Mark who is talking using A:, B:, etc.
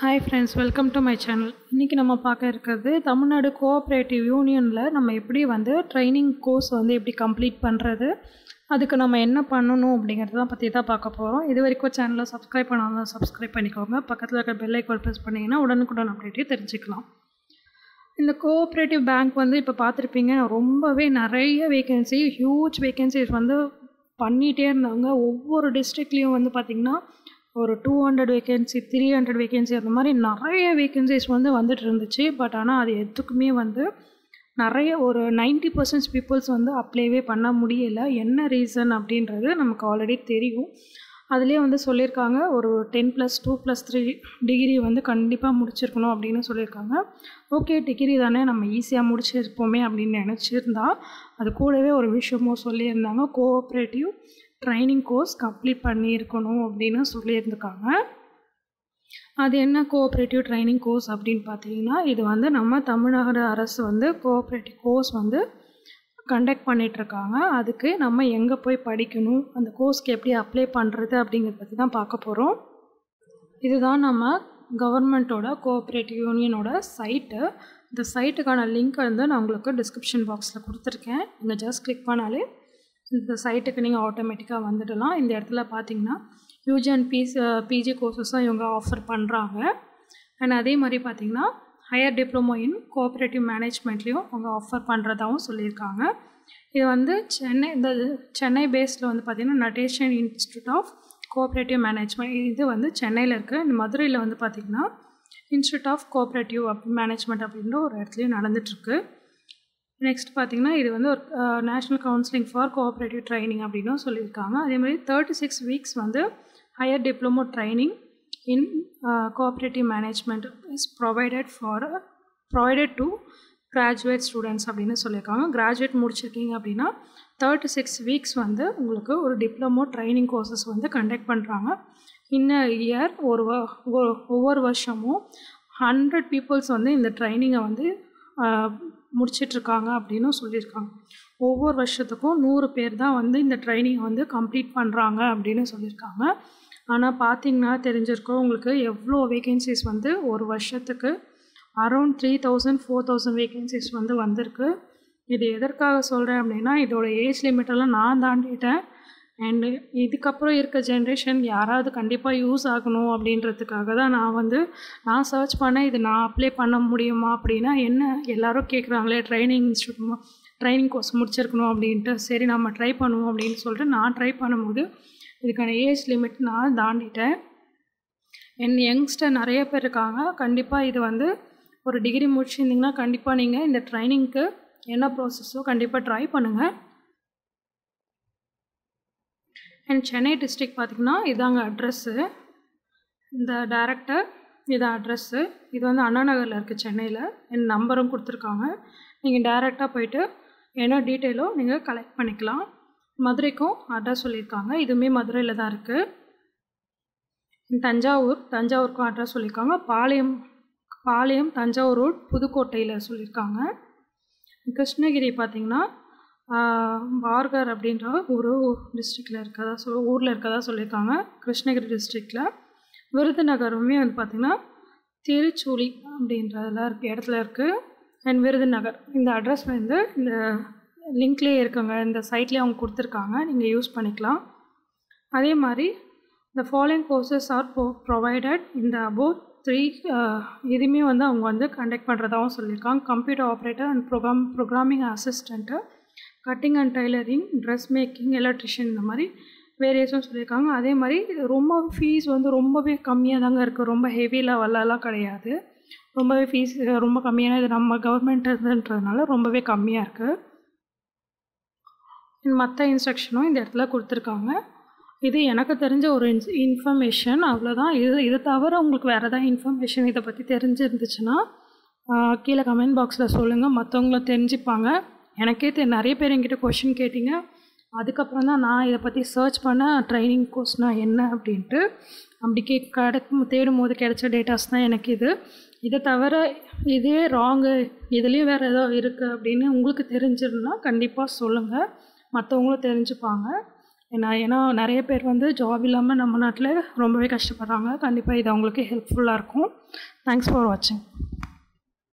A: Hi friends welcome to my channel இன்றைக்கி நம்ம பார்க்க இருக்கிறது தமிழ்நாடு கோஆப்ரேட்டிவ் யூனியனில் நம்ம எப்படி வந்து ட்ரைனிங் கோர்ஸ் வந்து எப்படி கம்ப்ளீட் பண்ணுறது அதுக்கு நம்ம என்ன பண்ணணும் அப்படிங்கிறத பற்றி தான் பார்க்க போகிறோம் இது வரைக்கும் சேனலை சப்ஸ்கிரைப் பண்ணாதான் சப்ஸ்கிரைப் பண்ணிக்கோங்க. பக்கத்தில் இருக்கிற பெல் ஐக்கான் ப்ரெஸ் பண்ணிங்கன்னா உடனுக்குடன் அப்டேட்டையும் தெரிஞ்சுக்கலாம். இந்த கோஆப்ரேட்டிவ் பேங்க் வந்து இப்போ பார்த்துருப்பீங்க ரொம்பவே நிறைய வேகன்சி ஹியூஜ் வேகன்சிஸ் வந்து பண்ணிகிட்டே இருந்தாங்க ஒவ்வொரு டிஸ்ட்ரிக்ட்லேயும் வந்து பார்த்திங்கன்னா ஒரு two hundred vacancy three hundred vacancy அந்த மாதிரி நிறைய வேகன்சிஸ் வந்து வந்துட்டு இருந்துச்சு. பட் ஆனால் அது எதுக்குமே வந்து நிறைய ஒரு நைன்ட்டி பர்சன்ட் பீப்புள்ஸ் வந்து அப்ளைவே பண்ண முடியலை. என்ன ரீசன் அப்படின்றது நமக்கு ஆல்ரெடி தெரியும். அதுலேயே வந்து சொல்லியிருக்காங்க ஒரு ten plus two plus three degree வந்து கண்டிப்பாக முடிச்சிருக்கணும் அப்படின்னு சொல்லியிருக்காங்க. ஓகே டிகிரி தானே நம்ம ஈஸியாக முடிச்சிருப்போமே அப்படின்னு நினச்சிருந்தா அது கூடவே ஒரு விஷயமும் சொல்லியிருந்தாங்க கோஆப்ரேட்டிவ் ட்ரைனிங் கோர்ஸ் கம்ப்ளீட் பண்ணியிருக்கணும் அப்படின்னு சொல்லியிருந்துருக்காங்க. அது என்ன கோஆப்ரேட்டிவ் ட்ரைனிங் கோர்ஸ் அப்படின்னு பார்த்தீங்கன்னா இது வந்து நம்ம தமிழ்நாடு அரசு வந்து கோஆப்ரேட்டிவ் கோர்ஸ் வந்து கண்டக்ட் பண்ணிகிட்ருக்காங்க அதுக்கு நம்ம எங்கே போய் படிக்கணும் அந்த கோர்ஸ்க்கு எப்படி அப்ளை பண்ணுறது அப்படிங்கிறத பற்றி தான் பார்க்க போகிறோம் இதுதான் நம்ம கவர்மெண்ட்டோட கோஆப்ரேட்டிவ் யூனியனோட சைட்டு இந்த சைட்டுக்கான லிங்க் வந்து நான் உங்களுக்கு டிஸ்கிரிப்ஷன் பாக்ஸில் கொடுத்துருக்கேன். நீங்கள் ஜஸ்ட் கிளிக் பண்ணாலே இந்த சைட்டுக்கு நீங்கள் ஆட்டோமேட்டிக்காக வந்துடலாம். இந்த இடத்துல பார்த்தீங்கன்னா யூஜி அண்ட் பிஸ் பிஜி கோர்சஸும் இவங்க ஆஃபர் பண்ணுறாங்க அண்ட் அதே மாதிரி பார்த்தீங்கன்னா ஹையர் டிப்ளமோ இன் கோஆப்ரேட்டிவ் மேனேஜ்மெண்ட்லேயும் அவங்க ஆஃபர் பண்ணுறதாகவும் சொல்லியிருக்காங்க. இது வந்து சென்னை இந்த சென்னை பேஸில் வந்து பார்த்திங்கன்னா Natesan institute of cooperative management இது வந்து சென்னையில் இருக்குது இந்த மதுரையில் வந்து பார்த்திங்கன்னா institute of cooperative of management அப்படின்ற ஒரு இடத்துலையும் நடந்துகிட்ருக்கு நெக்ஸ்ட் பார்த்திங்கன்னா இது வந்து ஒரு national counselling for cooperative training அப்படின்னும் சொல்லியிருக்காங்க. அதே மாதிரி தேர்ட்டி சிக்ஸ் வீக்ஸ் வந்து higher diploma training in cooperative management is provided for provided to graduate students அப்படின்னு சொல்லியிருக்காங்க. கிராஜுவேட் முடிச்சிருக்கீங்க அப்படின்னா தேர்ட்டி சிக்ஸ் வீக்ஸ் வந்து உங்களுக்கு ஒரு டிப்ளமோ ட்ரைனிங் கோர்சஸ் வந்து கண்டக்ட் பண்ணுறாங்க இன்ன இயர் ஒரு ஒவ்வொரு வருஷமும் ஹண்ட்ரட் பீப்புள்ஸ் வந்து இந்த ட்ரைனிங்கை வந்து முடிச்சிட்ருக்காங்க அப்படின்னு சொல்லியிருக்காங்க. ஒவ்வொரு வருஷத்துக்கும் நூறு பேர் தான் வந்து இந்த ட்ரைனிங் வந்து கம்ப்ளீட் பண்ணுறாங்க அப்படின்னு சொல்லியிருக்காங்க. ஆனால் பார்த்தீங்கன்னா தெரிஞ்சிருக்கோம் உங்களுக்கு எவ்வளோ வேகன்சிஸ் வந்து ஒரு வருஷத்துக்கு? Around three thousand four thousand vacancies வந்து வந்திருக்கு. இது எதற்காக சொல்கிறேன் அப்படின்னா இதோட ஏஜ் லிமிட்டெல்லாம் நான் தாண்டிட்டேன். அண்டு இதுக்கப்புறம் இருக்க ஜென்ரேஷன் யாராவது கண்டிப்பாக யூஸ் ஆகணும் அப்படின்றதுக்காக தான் நான் வந்து நான் சர்ச் பண்ணேன் இது நான் அப்ளை பண்ண முடியுமா அப்படின்னா என்ன எல்லோரும் கேட்குறாங்களே ட்ரைனிங் இன்ஸ்டியூட் ட்ரைனிங் கோர்ஸ் முடிச்சிருக்கணும் அப்படின்ட்டு. சரி நம்ம ட்ரை பண்ணுவோம் அப்படின்னு சொல்லிட்டு நான் ட்ரை பண்ணும்போது இதுக்கான ஏஜ் லிமிட் நான் தாண்டிட்டேன். என் யங்ஸ்டர் நிறைய பேர் இருக்காங்க. கண்டிப்பாக இது வந்து ஒரு டிகிரி முடிச்சிருந்தீங்கன்னா கண்டிப்பாக நீங்கள் இந்த ட்ரைனிங்க்கு என்ன ப்ராசஸோ கண்டிப்பாக ட்ரை பண்ணுங்கள் அண்ட் சென்னை டிஸ்ட்ரிக் பார்த்திங்கன்னா இதாங்க அட்ரஸ்ஸு இந்த டேரக்டர் இது அட்ரஸ்ஸு இது வந்து அண்ணா நகரில் இருக்குது சென்னையில். என் நம்பரும் கொடுத்துருக்காங்க. நீங்கள் டேரெக்டாக போயிட்டு என்ன டீட்டெயிலோ நீங்கள் கலெக்ட் பண்ணிக்கலாம். மதுரைக்கும் அட்ரஸ் சொல்லியிருக்காங்க. இதுவுமே மதுரையில் தான் இருக்குது தஞ்சாவூர் தஞ்சாவூருக்கும் அட்ரஸ் சொல்லியிருக்காங்க. பாளையம் பாளையம் தஞ்சாவூர் ரோட் புதுக்கோட்டையில் சொல்லியிருக்காங்க. கிருஷ்ணகிரி பார்த்திங்கன்னா பார்கர் அப்படின்ற ஒரு டிஸ்ட்ரிக்டில் இருக்கதா சொல் ஊரில் இருக்கதா சொல்லியிருக்காங்க. கிருஷ்ணகிரி டிஸ்ட்ரிக்டில் விருதுநகருமே வந்து பார்த்திங்கன்னா திருச்சூலி அப்படின்றதுல இருக்க இடத்துல இருக்குது அண்ட் விருதுநகர் இந்த அட்ரஸ் வந்து இந்த லிங்க்லேயே இருக்குங்க. இந்த சைட்லேயே அவங்க கொடுத்துருக்காங்க. நீங்கள் யூஸ் பண்ணிக்கலாம். அதே மாதிரி இந்த following courses are pro provided இந்த அபோவ் த்ரீ இதுவுமே வந்து அவங்க வந்து கண்டக்ட் பண்ணுறதாகவும் சொல்லியிருக்காங்க. Computer operator and program programming assistant cutting and tailoring dress making electrician இந்த மாதிரி வேரியஸும் சொல்லியிருக்காங்க. அதே மாதிரி ரொம்ப ஃபீஸ் வந்து ரொம்பவே கம்மியாக தாங்க இருக்குது ரொம்ப ஹெவி லெவலெலாம் கிடையாது. ரொம்பவே ஃபீஸ் ரொம்ப கம்மியான இது நம்ம கவர்மெண்ட்டுன்றதுனால ரொம்பவே கம்மியாக இருக்குது மற்ற இன்ஸ்ட்ரக்ஷனும் இந்த இடத்துல கொடுத்துருக்காங்க. இது எனக்கு தெரிஞ்ச ஒரு இன்ஸ் இன்ஃபர்மேஷன் அவ்வளோதான் இது இது தவிர உங்களுக்கு வேறு ஏதாவது இன்ஃபர்மேஷன் இதை பற்றி தெரிஞ்சிருந்துச்சுன்னா கீழே கமெண்ட் பாக்ஸில் சொல்லுங்கள் மற்றவங்களும் தெரிஞ்சுப்பாங்க. எனக்கே தெ நிறைய பேர் என்கிட்ட கொஷின் கேட்டிங்க. அதுக்கப்புறம் தான் நான் இதை பற்றி சர்ச் பண்ண ட்ரைனிங் கோர்ஸ்னால் என்ன அப்படின்ட்டு அப்படி கே கிடைக்கும் தேடும் போது கிடைச்ச டேட்டாஸ் தான் எனக்கு இது. இதை தவிர இதே ராங்கு இதுலேயும் வேறு ஏதோ இருக்குது அப்படின்னு உங்களுக்கு தெரிஞ்சிருந்தா கண்டிப்பாக சொல்லுங்கள் மற்றவங்களும் தெரிஞ்சுப்பாங்க. ஏன்னா ஏன்னா நிறைய பேர் வந்து ஜாப் இல்லாமல் நம்ம நாட்டில் ரொம்பவே கஷ்டப்படுறாங்க. கண்டிப்பாக இது அவங்களுக்கு ஹெல்ப்ஃபுல்லாக இருக்கும். தேங்க்ஸ் ஃபார் வாட்சிங்